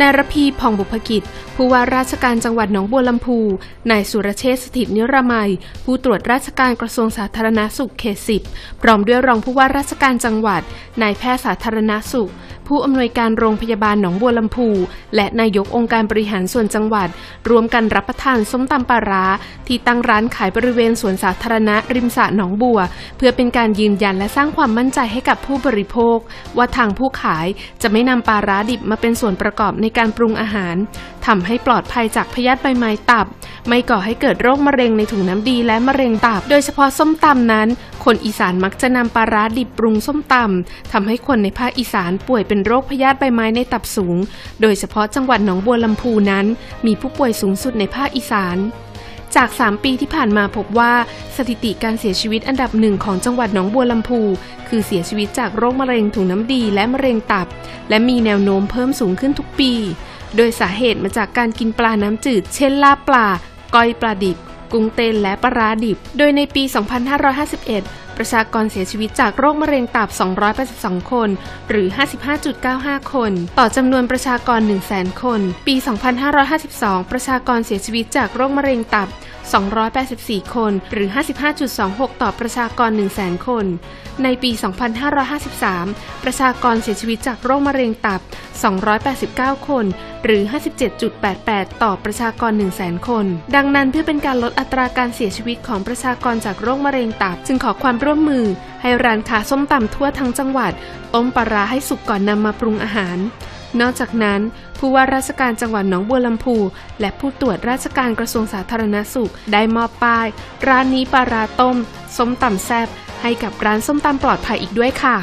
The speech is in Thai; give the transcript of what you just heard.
นายรพีผ่องบุพกิจ ผู้ว่าราชการจังหวัดหนองบัวลำพู นายสุรเชษสถิตนิรมัย ผู้ตรวจราชการกระทรวงสาธารณสุขเขตสิบพร้อมด้วยรองผู้ว่าราชการจังหวัด นายแพทย์สาธารณสุข ผู้อำนวยการโรงพยาบาลหนองบัวลำพู และนายกองค์การบริหารส่วนจังหวัด รวมกันรับประทานส้มตำปลาร้า ที่ตั้งร้านขายบริเวณสวนสาธารณะริมสระหนองบัว เพื่อเป็นการยืนยันและสร้างความมั่นใจให้กับผู้บริโภค ว่าทางผู้ขายจะไม่นำปลาร้าดิบมาเป็นส่วนประกอบในการปรุงอาหาร ทำให้ปลอดภัยจากพยาธิใบไม้ตับ ไม่ก่อให้เกิดโรคมะเร็งในถุงน้ำดีและมะเร็งตับ โดยเฉพาะส้มตำนั้น คนอีสานมักจะนำปลาร้าดิบปรุงส้มตำทำให้คนในภาคอีสานป่วยเป็นโรคพยาธิใบไม้ในตับสูง โดยเฉพาะจังหวัดหนองบัวลำพูนั้น มีผู้ป่วยสูงสุดในภาคอีสานจาก 3 ปีที่ผ่านมาพบว่าสถิติการเสียชีวิตอันดับหนึ่งของจังหวัดหนองบัวลำพู คือเสียชีวิตจากโรคมะเร็งถุงน้ำดีและมะเร็งตับ และมีแนวโน้มเพิ่มสูงขึ้นทุกปี โดยสาเหตุมาจากการกินปลาน้ำจืด เช่นลาบปลา ก้อยปลาดิบ กุ้งเต้นและปลาร้าดิบ โดยในปี 2551 ประชากรเสียชีวิตจากโรคมะเร็งตับ 282 คน หรือ 55.95 คน ต่อจำนวนประชากร 100,000 คน ปี 2552 ประชากรเสียชีวิตจากโรคมะเร็งตับ 284 คน หรือ 55.26 ต่อประชากร 100,000 คน ในปี 2553 ประชากรเสียชีวิตจากโรคมะเร็งตับ 289 คน หรือ 57.88 ต่อประชากร 100,000 คน ดังนั้นเพื่อเป็นการลดอัตราการเสียชีวิตของประชากรจากโรคมะเร็งตับ จึงขอความร่วมมือ ให้ร้านค้าส้มตำทั่วทั้งจังหวัด ต้มปลาร้าให้สุกก่อนนำมาปรุงอาหารนอกจากนั้น ผู้ว่าราชการจังหวัดหนองบัวลำพู และผู้ตรวจราชการกระทรวงสาธารณสุข ได้มอบป้าย ร้านนี้ปลาร้าต้มส้มตำแซบ ให้กับร้านส้มตำปลอดภัยอีกด้วยค่ะ